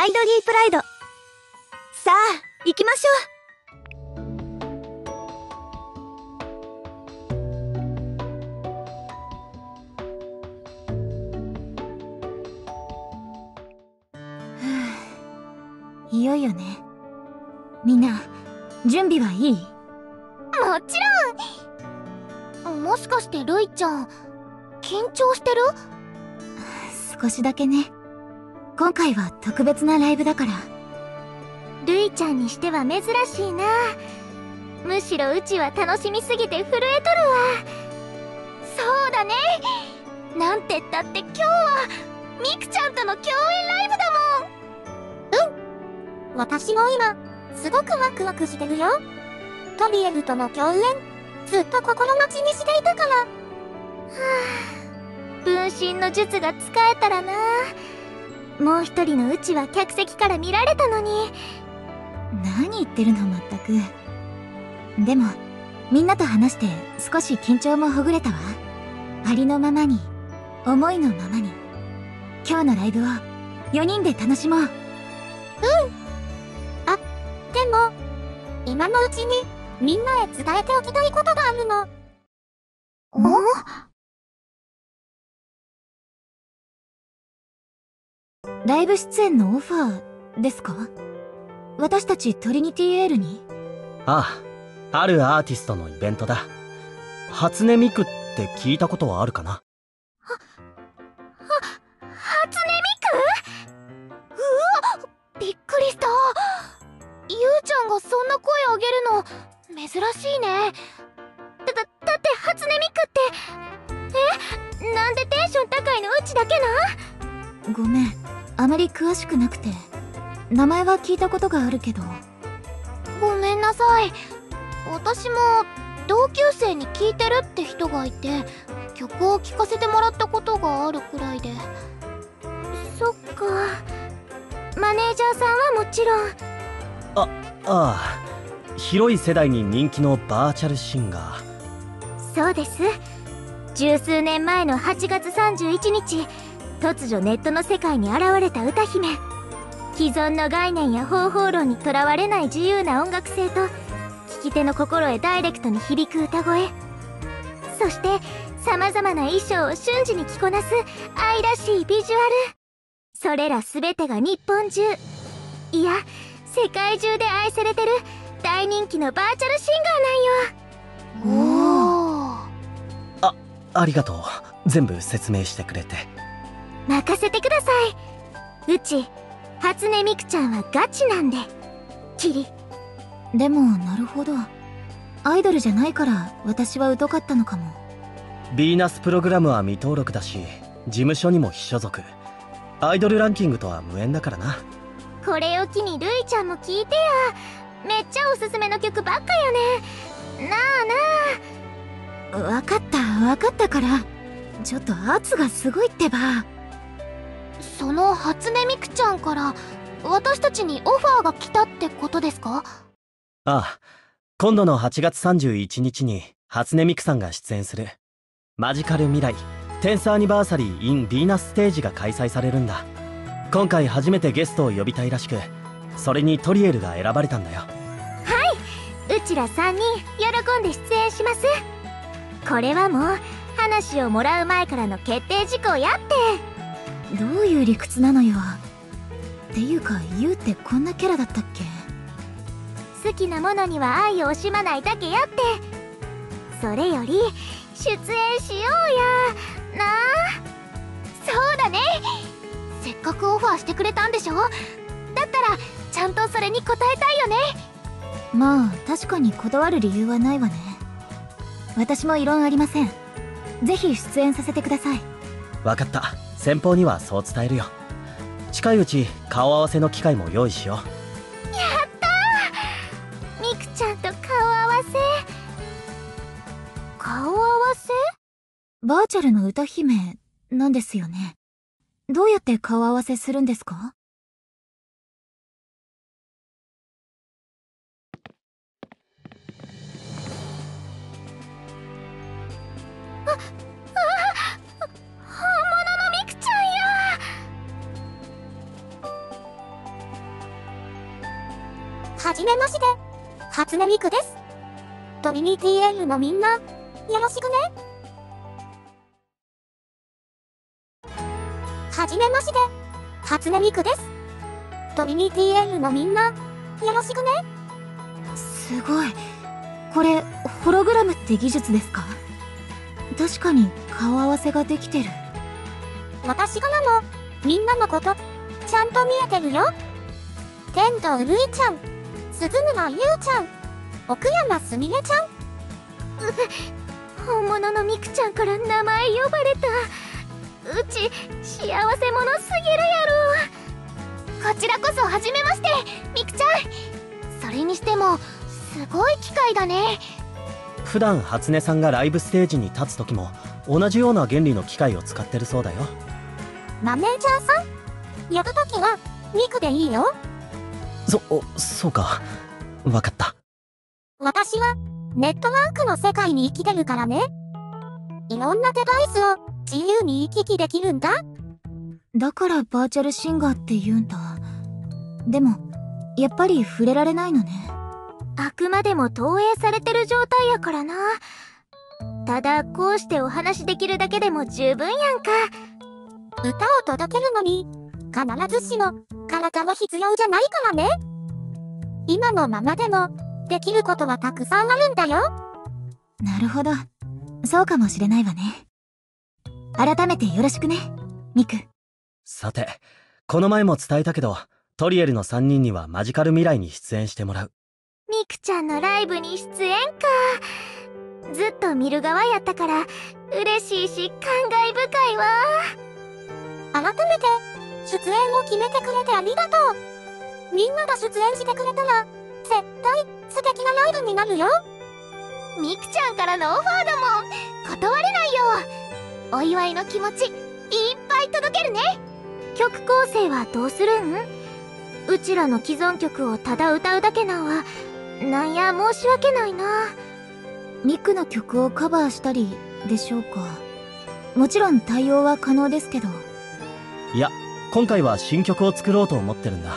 アイドリープライド。さあ、行きましょう。いよいよね。みんな準備はいい？もちろん。もしかしてルイちゃん緊張してる？少しだけね今回は特別なライブだから。ルイちゃんにしては珍しいな。むしろうちは楽しみすぎて震えとるわ。そうだね。なんてったって今日はミクちゃんとの共演ライブだもん。うん。私も今すごくワクワクしてるよ。トリエルとの共演ずっと心待ちにしていたから。はあ。分身の術が使えたらなもう一人のうちは客席から見られたのに。何言ってるのまったく。でもみんなと話して少し緊張もほぐれたわ。ありのままに思いのままに。今日のライブを4人で楽しもう。うん。あでも今のうちにみんなへ伝えておきたいことがあるの。お？ライブ出演のオファーですか？私たちトリニティエールに？あああるアーティストのイベントだ。初音ミクって聞いたことはあるかな？初音ミク？うわびっくりした。ゆうちゃんがそんな声上げるの珍しいね。だだだって初音ミクって。え？なんでテンション高いの？うちだけな？ごめんあまり詳しくなくて名前は聞いたことがあるけど。ごめんなさい。私も同級生に聞いてるって人がいて曲を聴かせてもらったことがあるくらいで。そっか。マネージャーさんはもちろん。ああ広い世代に人気のバーチャルシンガー。そうです。十数年前の8月31日突如ネットの世界に現れた歌姫。既存の概念や方法論にとらわれない自由な音楽性と聞き手の心へダイレクトに響く歌声。そして様々な衣装を瞬時に着こなす愛らしいビジュアル。それら全てが日本中。いや世界中で愛されてる大人気のバーチャルシンガーなんよ。おおあありがとう。全部説明してくれて任せてください。うち初音ミクちゃんはガチなんで。キリ。でもなるほど。アイドルじゃないから私は疎かったのかも。ヴィーナスプログラムは未登録だし事務所にも非所属。アイドルランキングとは無縁だからな。これを機にルイちゃんも聞いてや。めっちゃおすすめの曲ばっかよね。なあなあ。分かった分かったから。ちょっと圧がすごいってばその初音ミクちゃんから私たちにオファーが来たってことですか？ああ今度の8月31日に初音ミクさんが出演する。マジカル未来テンスアニバーサリー in ヴィーナスステージが開催されるんだ。今回初めてゲストを呼びたいらしくそれにトリエルが選ばれたんだよ。はいうちら3人喜んで出演します。これはもう話をもらう前からの決定事項やってどういう理屈なのよ。っていうかユウってこんなキャラだったっけ？好きなものには愛を惜しまないだけやって。それより出演しようや。なあ？そうだね。せっかくオファーしてくれたんでしょ？だったらちゃんとそれに応えたいよね。まあ確かに断る理由はないわね。私も異論ありません。ぜひ出演させてください。分かった先方にはそう伝えるよ。近いうち顔合わせの機会も用意しよう。やったー。ミクちゃんと顔合わせ。顔合わせ？バーチャルの歌姫なんですよね。どうやって顔合わせするんですか？じめまして。初音ミクです。トリニティエールのみんな、よろしくね。はじめまして。初音ミクです。トリニティエールのみんな、よろしくね。すごいこれホログラムって技術ですか？確かに顔合わせができてる私からも、みんなのこと、ちゃんと見えてるよ。天童るいちゃん、鈴沼ゆうちゃん、奥山すみれちゃん。う、本物のミクちゃんから名前呼ばれた。うち、幸せ者すぎるやろ。こちらこそ、はじめまして、ミクちゃん。それにしても、すごい機会だね。普段初音さんがライブステージに立つ時も同じような原理の機械を使ってるそうだよマネージャーさん呼ぶときは、ミクでいいよ。そそうかわかった私は、ネットワークの世界に生きてるからね。いろんなデバイスを自由に行き来できるんだ。だからバーチャルシンガーって言うんだでもやっぱり触れられないのねあくまでも投影されてる状態やからな。ただ、こうしてお話できるだけでも十分やんか。歌を届けるのに、必ずしも体は必要じゃないからね。今のままでも、できることはたくさんあるんだよ。なるほどそうかもしれないわね改めてよろしくねミクさてこの前も伝えたけどトリエルの3人にはマジカル未来に出演してもらうミクちゃんのライブに出演か。ずっと見る側やったから、嬉しいし感慨深いわ。改めて、出演を決めてくれてありがとう。みんなが出演してくれたら、絶対素敵なライブになるよ。ミクちゃんからのオファーだもん。断れないよ。お祝いの気持ち、いっぱい届けるね。曲構成はどうするん？うちらの既存曲をただ歌うだけなんは、なんや申し訳ないな。ミクの曲をカバーしたりでしょうかもちろん対応は可能ですけどいや今回は新曲を作ろうと思ってるんだ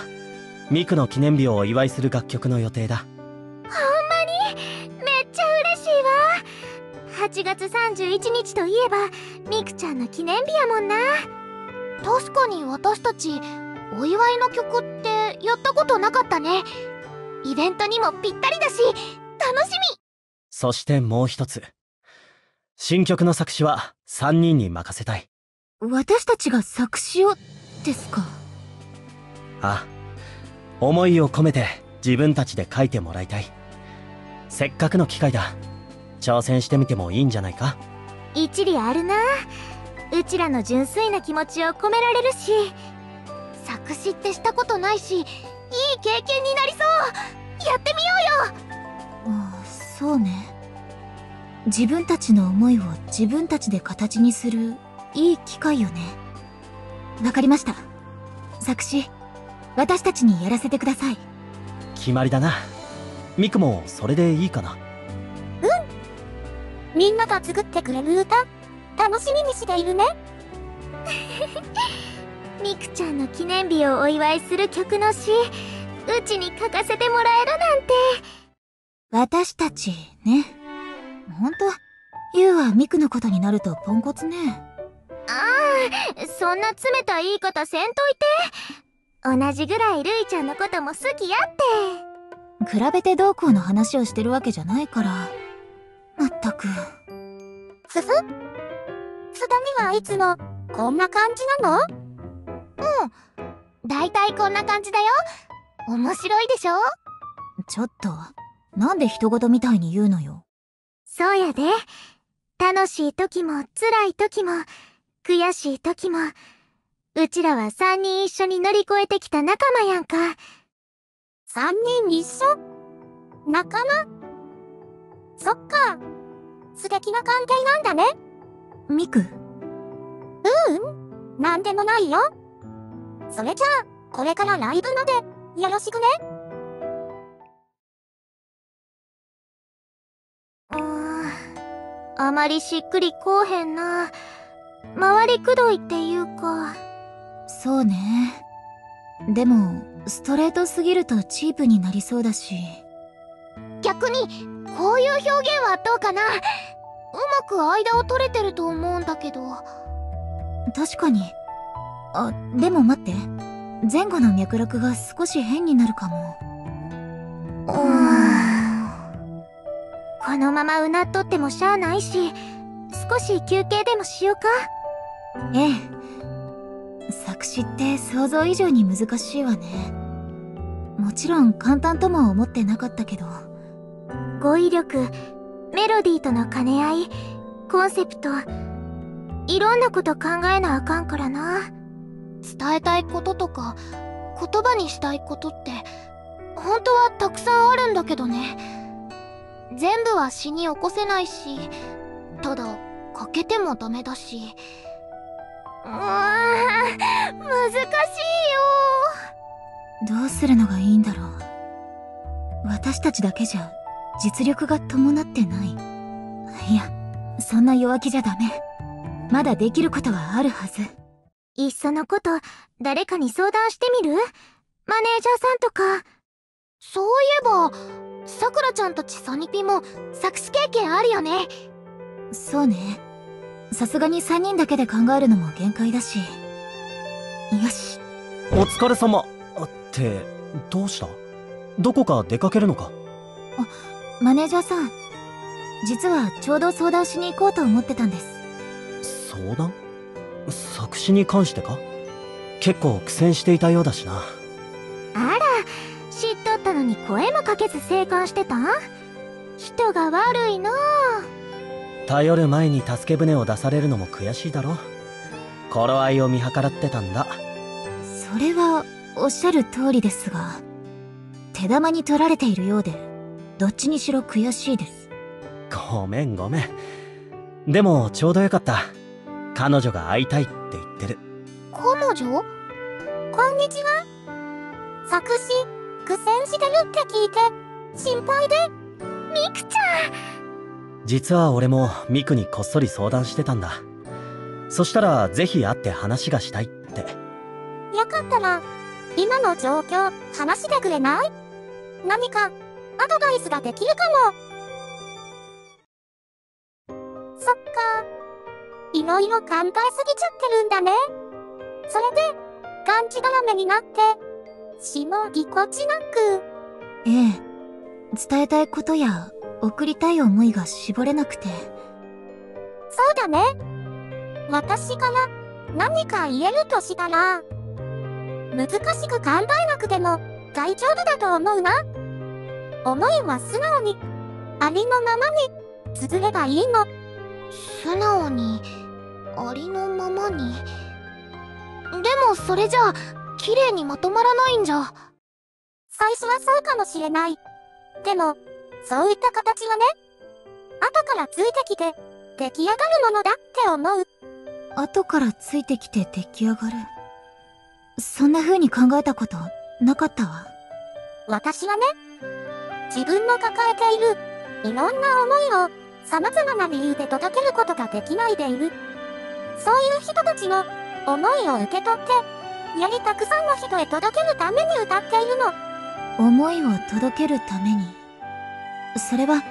ミクの記念日をお祝いする楽曲の予定だほんまに？めっちゃ嬉しいわ。8月31日といえば、ミクちゃんの記念日やもんな。確かに私たち、お祝いの曲ってやったことなかったね。イベントにもぴったりだし、楽しみそしてもう一つ新曲の作詞は3人に任せたい私たちが作詞をですか？あ思いを込めて自分たちで書いてもらいたい。せっかくの機会だ。挑戦してみてもいいんじゃないか？一理あるな。うちらの純粋な気持ちを込められるし作詞ってしたことないしいい経験になりそう。やってみようよ。そうね。自分たちの思いを自分たちで形にするいい機会よねわかりました。作詞私たちにやらせてください。決まりだな。ミクもそれでいいかな。みんなが作ってくれる歌楽しみにしているね。ミクちゃんの記念日をお祝いする曲の詩うちに書かせてもらえるなんて。私たちね。ほんとユウはミクのことになるとポンコツねああそんな冷たい言い方せんといて。同じぐらいルイちゃんのことも好きやって。比べてどうこうの話をしてるわけじゃないから。まったく。すすすだにはいつもこんな感じなの？うん。だいたいこんな感じだよ。面白いでしょ？ちょっと。なんで人事みたいに言うのよ。そうやで。楽しい時も辛い時も悔しい時もうちらは3人一緒に乗り越えてきた仲間やんか。3人一緒？仲間？そっか。素敵な関係なんだね。ミク？うん。なんでもないよ。それじゃあこれからライブまでよろしくね。うーんあまりしっくりこうへんな回りくどいっていうか。そうね。でもストレートすぎるとチープになりそうだし。逆にこういう表現はどうかな。うまく間を取れてると思うんだけど。確かに。あでも待って。前後の脈絡が少し変になるかも。このままうなっとってもしゃあないし少し休憩でもしようか？ええ。作詞って想像以上に難しいわね。もちろん簡単とも思ってなかったけど。語彙力メロディーとの兼ね合いコンセプトいろんなこと考えなあかんからな。伝えたいこととか言葉にしたいことって本当はたくさんあるんだけどね。全部は詩に起こせないしただ書けてもダメだし。うわー難しいよ。どうするのがいいんだろう。私たちだけじゃ実力が伴ってない。いやそんな弱気じゃダメ。まだできることはあるはず。いっそのこと誰かに相談してみる？マネージャーさんとか。そういえばさくらちゃんたちサニピも作詞経験あるよねそうね。さすがに3人だけで考えるのも限界だし。よし。お疲れ様。ってどうした？どこか出かけるのか？マネージャーさん。実はちょうど相談しに行こうと思ってたんです。相談？作詞に関してか？結構苦戦していたようだしな。あら知っとったのに声もかけず生還してた？ん人が悪いなあ頼る前に助け舟を出されるのも悔しいだろ頃合いを見計らってたんだ。それはおっしゃる通りですが手玉に取られているようでどっちにしろ悔しいです。ごめんごめん。でもちょうどよかった。彼女が会いたいって言ってる。彼女？こんにちは。作詞苦戦してるって聞いて心配で。ミクちゃん実は俺もミクにこっそり相談してたんだ。そしたらぜひ会って話がしたいって。よかったら今の状況話してくれない？何かアドバイスができるかも。そっか。いろいろ考えすぎちゃってるんだね。それでがんじがらめになって詩もぎこちなく。ええ。伝えたいことや送りたい思いが絞れなくて。そうだね。私から何か言えるとしたら難しく考えなくても大丈夫だと思うな。思いは素直にありのままに綴ればいいの。素直にありのままに？でもそれじゃあ綺麗にまとまらないんじゃ。最初はそうかもしれない。でもそういった形がね。後からついてきて出来上がるものだって思う。後からついてきて出来上がる。そんな風に考えたことなかったわ。私はね自分の抱えているいろんな思いを様々な理由で届けることができないでいる。そういう人たちの思いを受け取ってよりたくさんの人へ届けるために歌っているの。思いを届けるためにそれは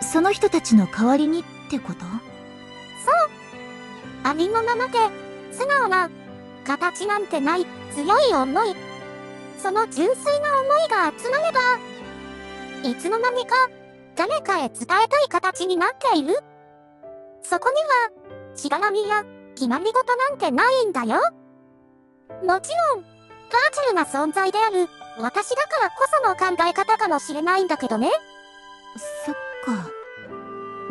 その人たちの代わりにってこと？そう。ありのままで素直な形なんてない強い思い。その純粋な思いが集まればいつの間にか誰かへ伝えたい形になっている。そこにはしがらみや決まり事なんてないんだよ。もちろんパーチャルな存在である私だからこその考え方かもしれないんだけどね。そっか。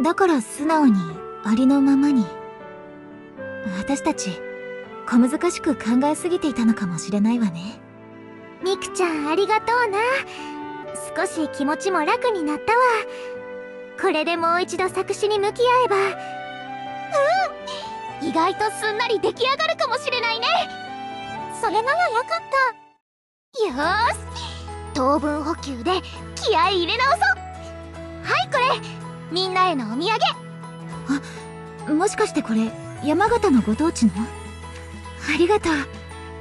だから素直にありのままに。私たち小難しく考えすぎていたのかもしれないわね。ミクちゃんありがとうな。少し気持ちも楽になったわ。これでもう一度作詞に向き合えば。うん。意外とすんなり出来上がるかもしれないね。それならよかった。よし。糖分補給で気合い入れ直そう。はいこれ。みんなへのお土産。もしかしてこれ山形のご当地の？ありがとう。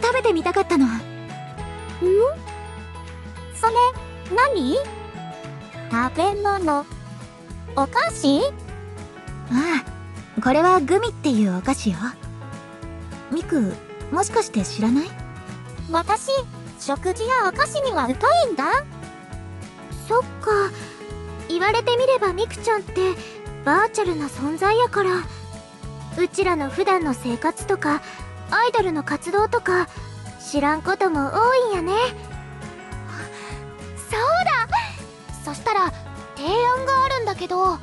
食べてみたかったの。ん？それ、何？食べ物。お菓子？ああ、これはグミっていうお菓子よ。ミク、もしかして知らない？私、食事やお菓子には疎いんだ。そっか。言われてみればミクちゃんって、バーチャルな存在やから。うちらの普段の生活とか、アイドルの活動とか、知らんことも多いんやね。そうだそしたら、提案があるんだけど、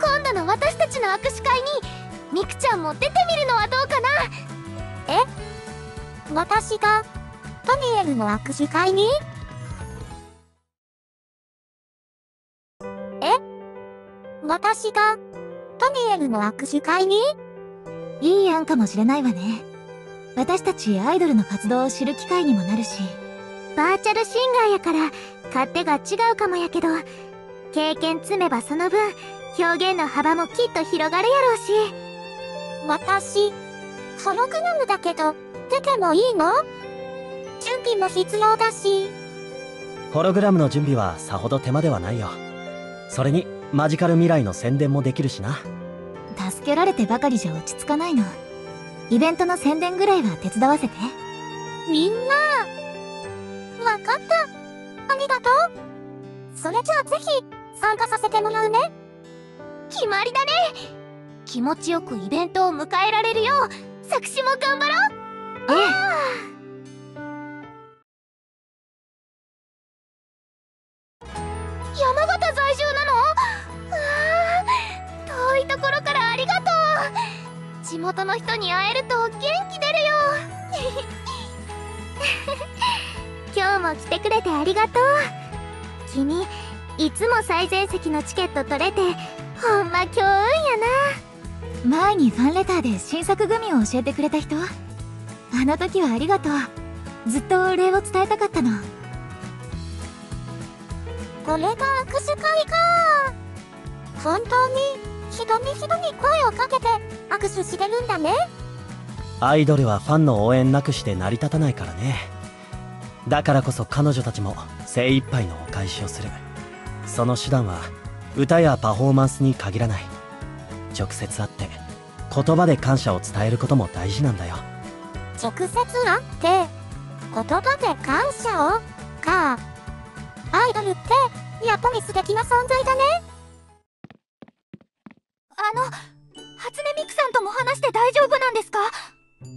今度の私たちの握手会に、ミクちゃんも出てみるのはどうかなえ？私がトニエルの握手会に？私がトニエルの握手会に？いい案かもしれないわね。私たちアイドルの活動を知る機会にもなるし。バーチャルシンガーやから勝手が違うかもやけど経験積めばその分表現の幅もきっと広がるやろうし。私ホログラムだけど出てもいいの？準備も必要だし。ホログラムの準備はさほど手間ではないよ。それにマジカル未来の宣伝もできるしな。助けられてばかりじゃ落ち着かないの。イベントの宣伝ぐらいは手伝わせて。みんなわかった。ありがとう。それじゃあぜひ参加させてもらうね。決まりだね。気持ちよくイベントを迎えられるようつも最前席のチケット取れてほんま強運やな。前にファンレターで新作グミを教えてくれた人？あの時はありがとう。ずっとお礼を伝えたかったの。これが握手会か。本当に人に人に声をかけて握手してるんだね。アイドルはファンの応援なくして成り立たないからね。だからこそ彼女たちも精一杯のお返しをするその手段は歌やパフォーマンスに限らない。直接会って言葉で感謝を伝えることも大事なんだよ。直接会って言葉で感謝をか。アイドルってやっぱり素敵な存在だね。あの初音ミクさんとも話して大丈夫なんですか？うん。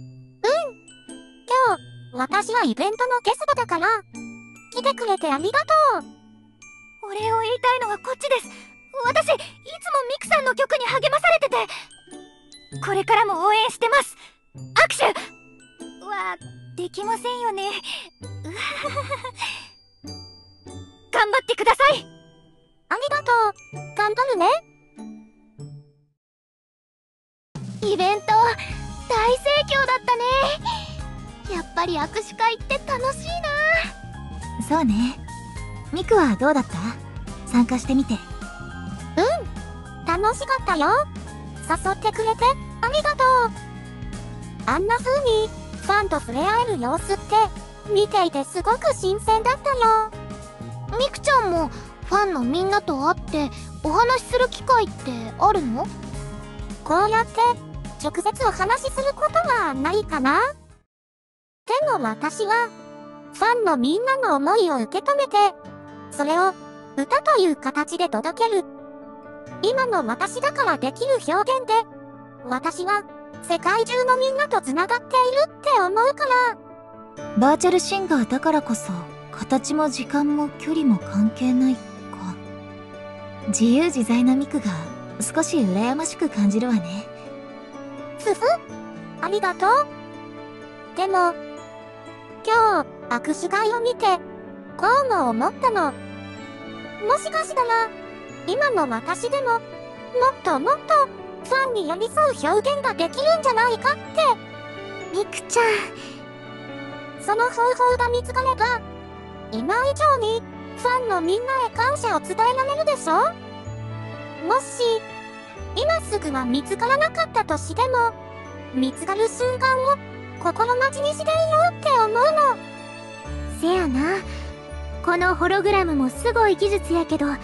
今日私はイベントのゲストだから来てくれてありがとう。お礼を言いたいのはこっちです。私いつもミクさんの曲に励まされてて。これからも応援してます。握手。はできませんよね。頑張ってください。ありがとう。頑張るね。イベント大盛況だったね。やっぱり握手会って楽しいな。そうね。ミクはどうだった？参加してみて。楽しかったよ。誘ってくれてありがとう。あんな風にファンと触れ合える様子って見ていてすごく新鮮だったよ。みくちゃんもファンのみんなと会ってお話しする機会ってあるの？こうやって直接お話しすることはないかな？でも私はファンのみんなの思いを受け止めてそれを歌という形で届ける今の私だからできる表現で、私は世界中のみんなと繋がっているって思うから、バーチャルシンガーだからこそ、形も時間も距離も関係ないか。自由自在なミクが少し羨ましく感じるわね。ふふ、ありがとう。でも、今日握手会を見て、こうも思ったの。もしかしたら、今の私でも、もっともっと、ファンに寄り添う表現ができるんじゃないかって。みくちゃん。その方法が見つかれば、今以上に、ファンのみんなへ感謝を伝えられるでしょ？もし、今すぐは見つからなかったとしても、見つかる瞬間を心待ちにしていようって思うの。せやな。このホログラムもすごい技術やけども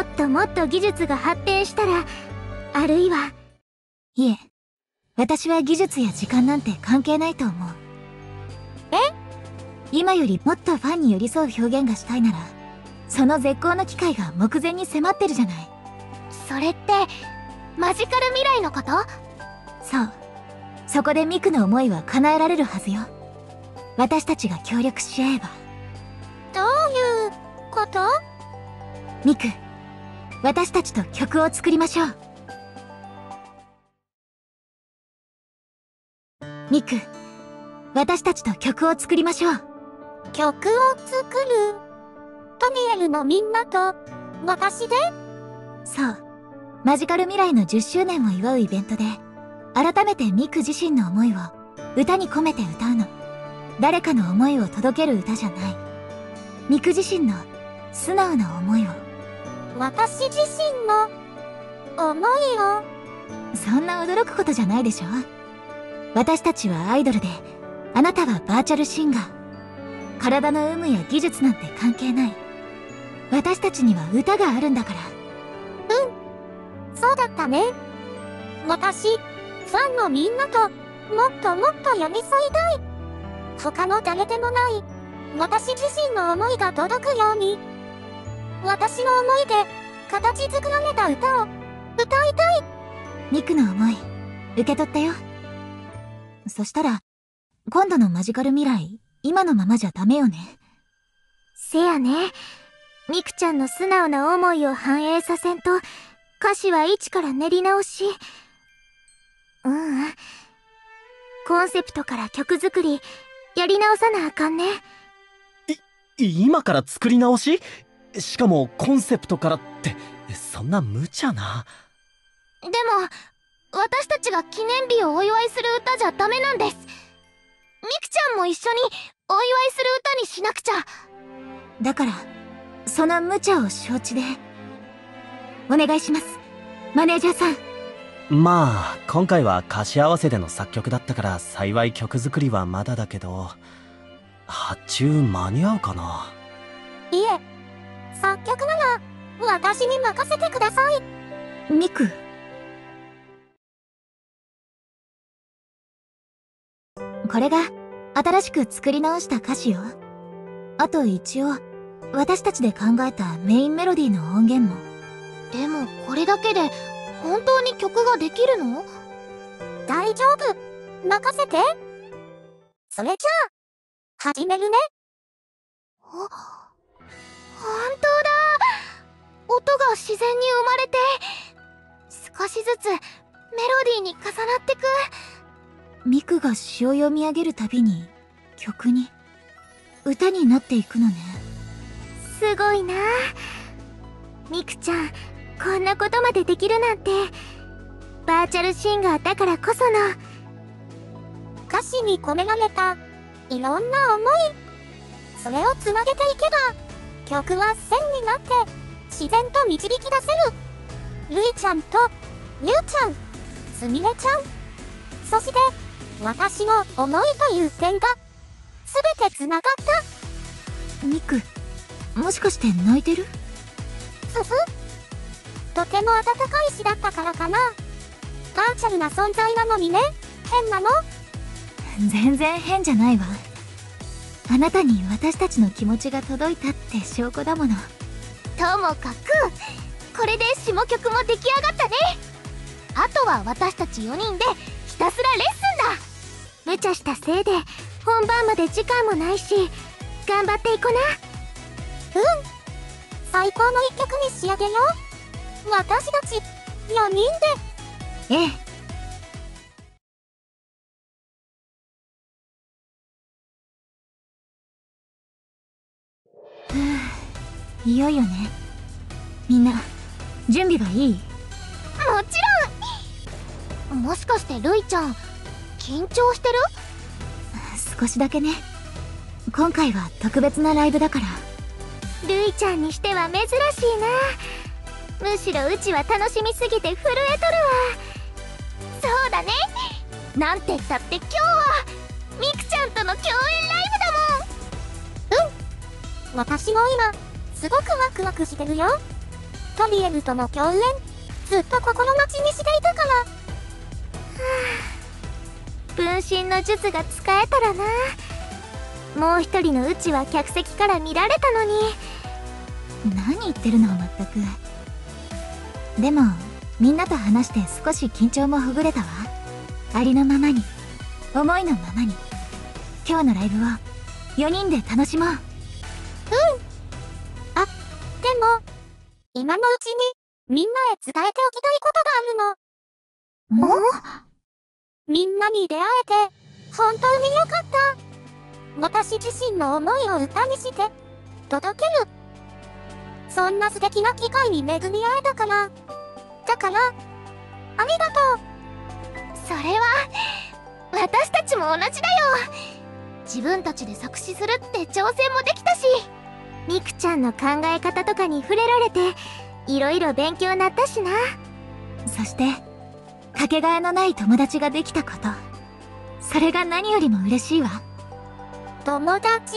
っともっと技術が発展したらあるいはいえ私は技術や時間なんて関係ないと思う。え？今よりもっとファンに寄り添う表現がしたいならその絶好の機会が目前に迫ってるじゃない。それってマジカル未来のこと？そう。そこでミクの思いは叶えられるはずよ。私たちが協力し合えばこと？ミク私たちと曲を作りましょう。ミク私たちと曲を作りましょう。曲を作る。トニエルのみんなと私で？そう。マジカル未来の10周年を祝うイベントで改めてミク自身の思いを歌に込めて歌うの。誰かの思いを届ける歌じゃない。ミク自身の素直な思いを。私自身の思いを。そんな驚くことじゃないでしょ。私たちはアイドルで。あなたはバーチャルシンガー。体の有無や技術なんて関係ない。私たちには歌があるんだから。うん。そうだったね。私ファンのみんなともっともっと寄り添いたい。他の誰でもない。私自身の思いが届くように。私の思いで形作られた歌を歌いたい。ミクの思い受け取ったよ。そしたら今度のマジカル未来今のままじゃダメよね。せやね。ミクちゃんの素直な思いを反映させんと歌詞は一から練り直し。ううん。コンセプトから曲作りやり直さなあかんね。今から作り直し？しかもコンセプトからってそんな無茶な？でも私たちが記念日をお祝いする歌じゃダメなんです。ミクちゃんも一緒にお祝いする歌にしなくちゃ。だからその無茶を承知で。お願いします。マネージャーさん。まあ今回は歌詞合わせでの作曲だったから幸い曲作りはまだだけど発注間に合うかな？いえ作曲なら私に任せてください。ミク。これが新しく作り直した歌詞よ。あと一応私たちで考えたメインメロディーの音源も。でもこれだけで本当に曲ができるの？大丈夫。任せて。それじゃあ始めるね。ほ本当だ。音が自然に生まれて少しずつメロディーに重なってく。ミクが詩を読み上げるたびに曲に歌になっていくのね。すごいな。ミクちゃんこんなことまでできるなんて。バーチャルシンガーだからこその。歌詞に込められたいろんな思い。それをつなげていけば曲は線になって自然と導き出せる。るいちゃんとゆうちゃんすみれちゃん。そして私の思いという点が全てつながった。ミクもしかして泣いてる？ふふ。とても温かい詩だったからかな。バーチャルな存在なのにね。変なの。全然変じゃないわあなたに私たちの気持ちが届いたって証拠だもの。ともかくこれで下曲も出来上がったね。あとは私たち4人でひたすらレッスンだ。無茶したせいで本番まで時間もないし頑張っていこな。うん。最高の一曲に仕上げよう。私たち4人で。ええいよいよね。みんな準備はいい？もちろん。もしかしてルイちゃん緊張してる？少しだけね。今回は特別なライブだから。ルイちゃんにしては珍しいな。むしろうちは楽しみすぎて震えとるわ。そうだね。なんて言ったって今日はミクちゃんとの共演ライブだもん。うん。私も今、すごくワクワクしてるよ。トリエルとの共演、ずっと心待ちにしていたから。はぁ、分身の術が使えたらな。もう一人のうちは客席から見られたのに。何言ってるのまったく。でも、みんなと話して少し緊張もほぐれたわ。ありのままに、思いのままに。今日のライブを、4人で楽しもう。うん。も、今のうちに、みんなへ伝えておきたいことがあるの。もみんなに出会えて、本当によかった。私自身の思いを歌にして、届ける。そんな素敵な機会に恵み合えたから。だから、ありがとう。それは、私たちも同じだよ。自分たちで作詞するって挑戦もできたし。みくちゃんの考え方とかに触れられて、いろいろ勉強になったしな。そして、かけがえのない友達ができたこと。それが何よりも嬉しいわ。友達？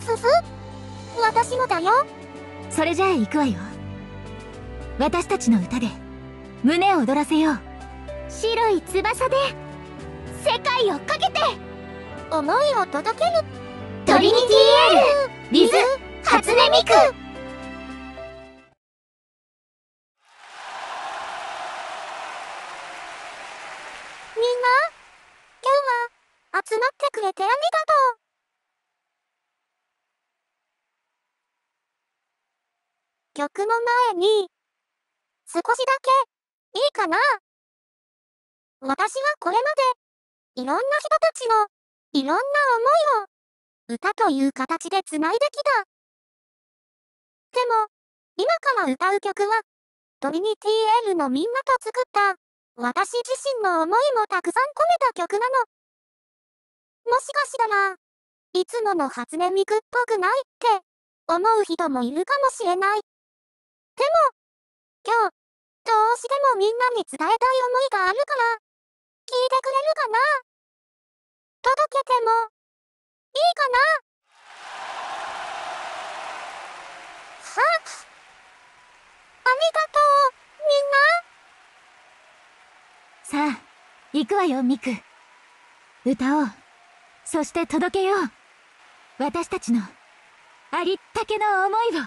すす私もだよ。それじゃあ行くわよ。私たちの歌で胸を躍らせよう。白い翼で世界をかけて思いを届ける。トリニティエール with 初音ミクみんな今日は集まってくれてありがとう。曲の前に、少しだけ、いいかな私はこれまで、いろんな人たちの、いろんな思いを、歌という形で繋いできた。でも、今から歌う曲は、トリニティエールのみんなと作った、私自身の思いもたくさん込めた曲なの。もしかしたら、いつもの初音ミクっぽくないって思う人もいるかもしれない。でも、今日、どうしてもみんなに伝えたい思いがあるから、聞いてくれるかな届けても、いいかな？はあ、ありがとう、みんな。さあ、行くわよ、ミク。歌おう。そして届けよう私たちのありったけの思いを